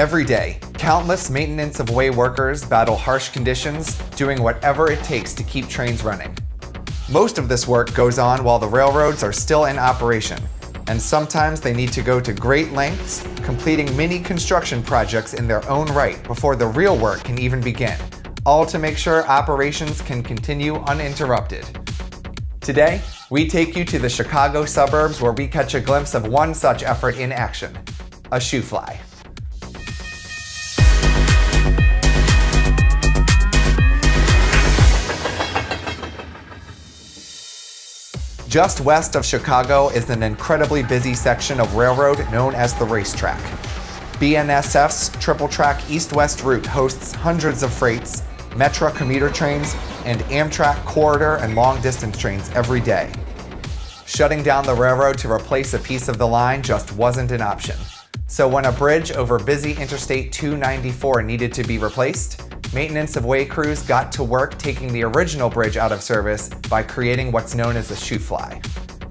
Every day, countless maintenance of way workers battle harsh conditions, doing whatever it takes to keep trains running. Most of this work goes on while the railroads are still in operation, and sometimes they need to go to great lengths, completing many construction projects in their own right before the real work can even begin, all to make sure operations can continue uninterrupted. Today, we take you to the Chicago suburbs where we catch a glimpse of one such effort in action a shoofly. Just west of Chicago is an incredibly busy section of railroad known as the racetrack. BNSF's triple track east west route hosts hundreds of freights, Metra commuter trains, and Amtrak corridor and long distance trains every day. Shutting down the railroad to replace a piece of the line just wasn't an option. So when a bridge over busy Interstate 294 needed to be replaced, maintenance of way crews got to work taking the original bridge out of service by creating what's known as a shoofly.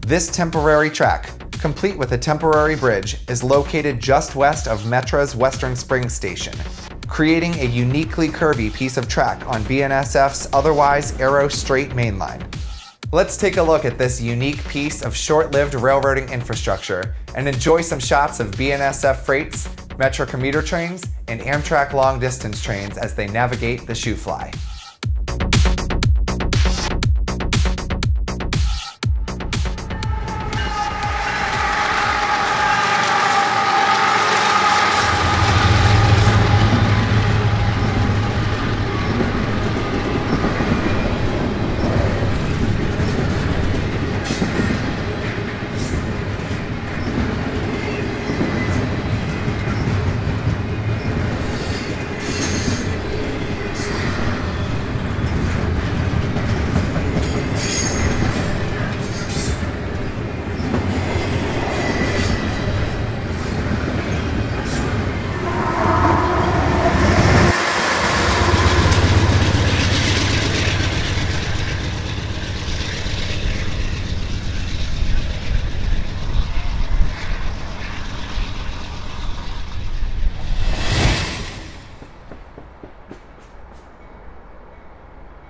This temporary track, complete with a temporary bridge, is located just west of Metra's Western Springs Station, creating a uniquely curvy piece of track on BNSF's otherwise arrow straight mainline. Let's take a look at this unique piece of short-lived railroading infrastructure and enjoy some shots of BNSF freights Metra commuter trains, and Amtrak long distance trains as they navigate the shoofly.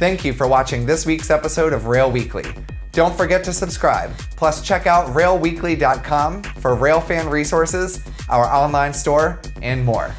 Thank you for watching this week's episode of Rail Weekly. Don't forget to subscribe. Plus, check out railweekly.com for railfan resources, our online store, and more.